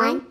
One,